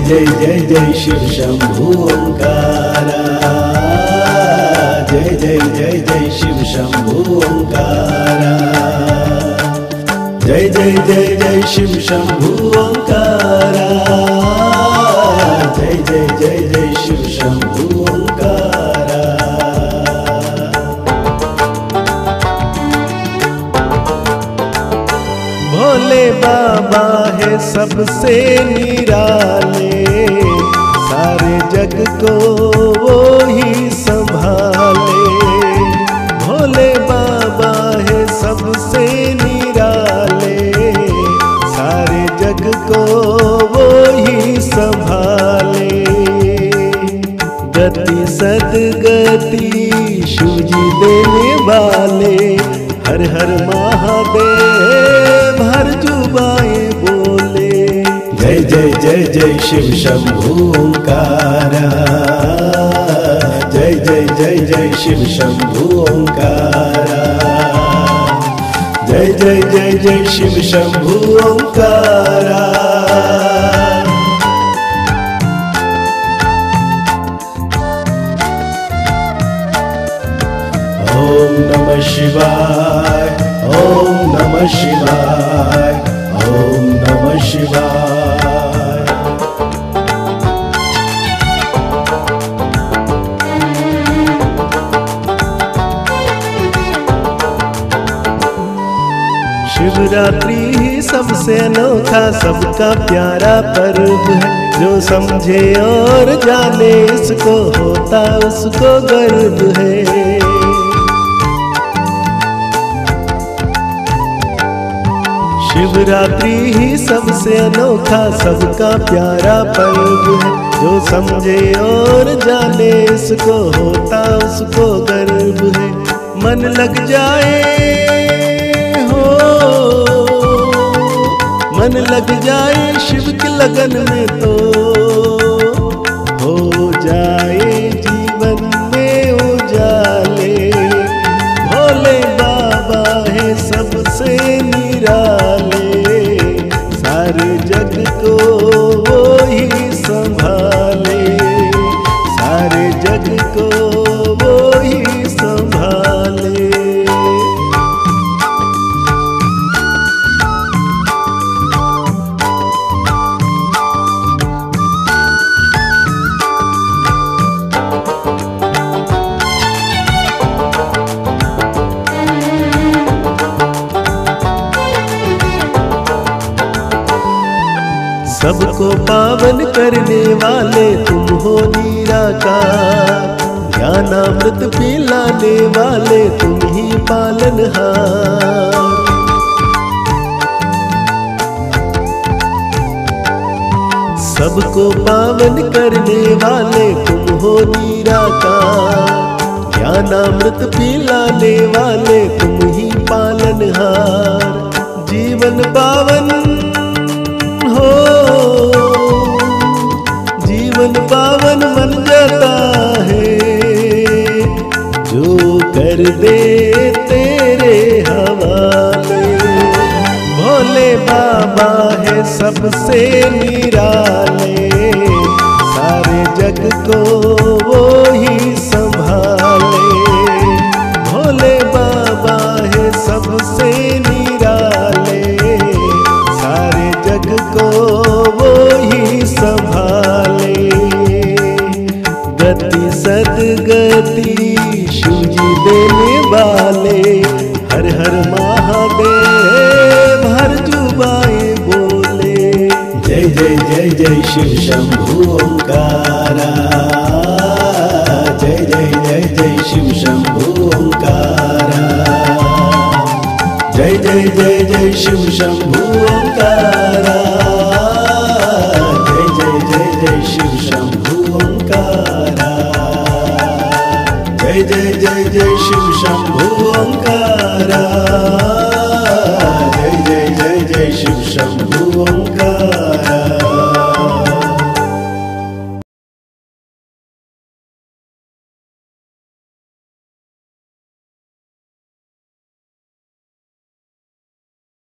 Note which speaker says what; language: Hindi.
Speaker 1: जय जय जय शिव शंभु ओंकारा। जय जय जय जय शिव शंभु ओंकारा। जय जय जय जय शिव शंभु ओंकारा। जय जय जय जय शिव शंभु
Speaker 2: भोले बाबा है सबसे निराले। सारे जग को वो ही संभाले। भोले बाबा है सबसे निराले। सारे जग को वो ही संभाले। गति सदगति शिवजी देने वाले। हर हर महादेव
Speaker 1: जय जय जय शिव शंभु जय जय जय जय शिव शंभु जय जय जय जय शिव शंभु ओंकारा। ओम नमः शिवाय, ओम नमः शिवाय, ओम नमः शिवाय।
Speaker 2: शिवरात्रि ही सबसे अनोखा, सबका प्यारा पर्व है। जो समझे और जाने, इसको होता, उसको गर्व है। शिवरात्रि ही सबसे अनोखा, सबका प्यारा पर्व है। जो समझे और जाने, इसको होता, उसको गर्व है। मन लग जाए लग जाए शिव की लगन में तो। सबको पावन करने वाले तुम हो निराकार। ज्ञानामृत पिलाने वाले तुम ही पालनहार। सबको पावन करने वाले तुम हो निराकार। ज्ञानामृत पिलाने वाले तुम ही पालनहार। जीवन पावन जीवन पावन बन जाता है। जो कर दे तेरे हवाले, भोले बाबा है सबसे निराले। सारे जग को वो ही संभाले। भोले बाबा है सबसे सदगति शिवजी देने वाले। हर हर महादेव, हर जुबाए बोले।
Speaker 1: जय जय जय जय शिव शंभु ओंकारा। जय जय जय जय शिव शंभु ओंकारा। जय जय जय जय शिव शंभु ओंकारा। जय जय जय जय शिव शम्भुकारा जय जय जय जय शिव शम्